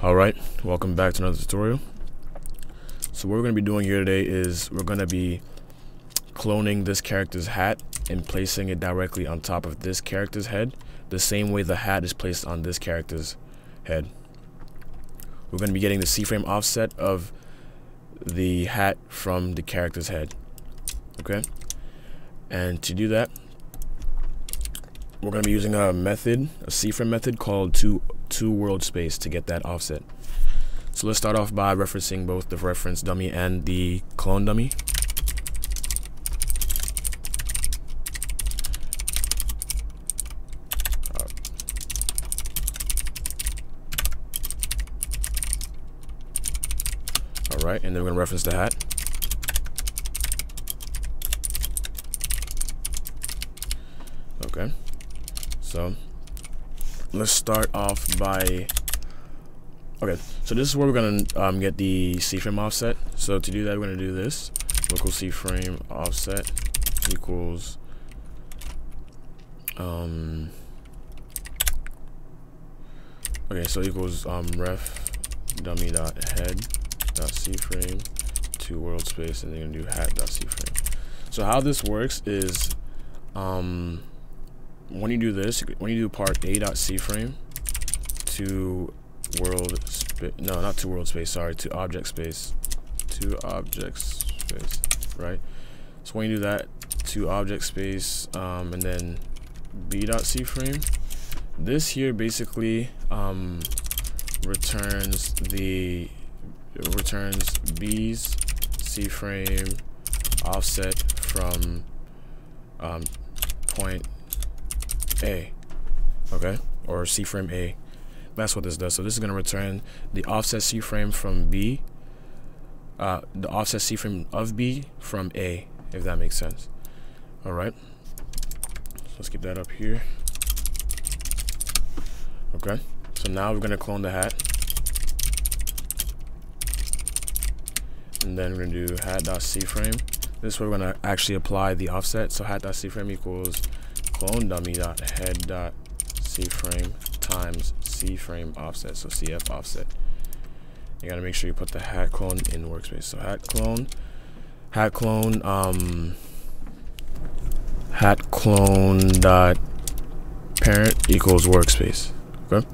Alright, welcome back to another tutorial. So what we're going to be doing here today is we're going to be cloning this character's hat and placing it directly on top of this character's head the same way the hat is placed on this character's head. We're going to be getting the C-frame offset of the hat from the character's head. Okay? And to do that, we're going to be using a method, a C-frame method called to to world space to get that offset. So let's start off by referencing both the reference dummy and the clone dummy. Alright, and then we're going to reference the hat. Okay. So let's start off by okay so this is where we're gonna um, get the c-frame offset. So to do that we're gonna do this. Local c-frame offset equals um okay so equals um ref dummy dot head dot c-frame to world space and then you're gonna do hat dot c-frame. So how this works is um when you do this, when you do part a dot c frame to world no, not to world space, sorry, to object space, to object space, right? So when you do that to object space, um, and then b dot c frame, this here basically um, returns the returns b's c frame offset from um, point a, okay, or C frame A. That's what this does. So this is going to return the offset C frame from B, uh, the offset C frame of B from A, if that makes sense. All right. So let's keep that up here. Okay. So now we're going to clone the hat. And then we're going to do hat.cframe. This is where we're going to actually apply the offset. So hat.cframe equals clone dummy dot head dot c frame times c frame offset. So cf offset. You gotta make sure you put the hat clone in workspace. So hat clone hat clone um hat clone dot parent equals workspace. Okay?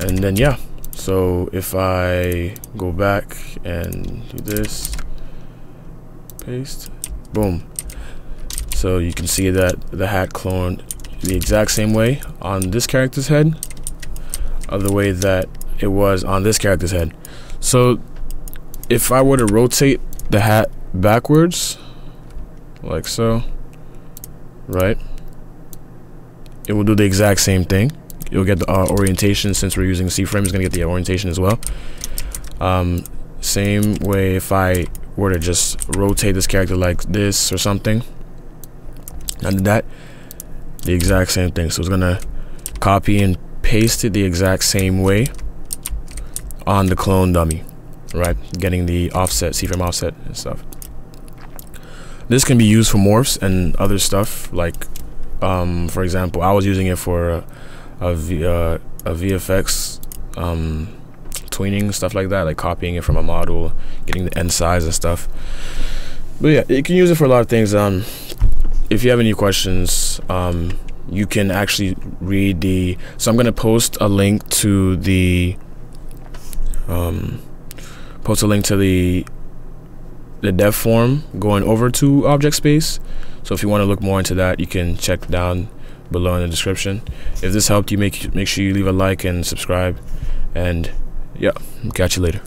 And then yeah. So if I go back and do this paste boom so you can see that the hat cloned the exact same way on this character's head of the way that it was on this character's head. So if I were to rotate the hat backwards, like so, right, it will do the exact same thing. You'll get the uh, orientation since we're using C-frame, it's going to get the orientation as well. Um, same way if I were to just rotate this character like this or something, under that the exact same thing. So it's gonna copy and paste it the exact same way on the clone dummy right? Getting the offset c-frame offset and stuff. This can be used for morphs and other stuff like um, for example I was using it for a, a, v, uh, a VFX um, tweening stuff like that like copying it from a model getting the end size and stuff. But yeah you can use it for a lot of things um if you have any questions, um, you can actually read the. So I'm gonna post a link to the. Um, post a link to the the dev forum going over to object space. So if you want to look more into that, you can check down below in the description. If this helped you, make make sure you leave a like and subscribe. And yeah, catch you later.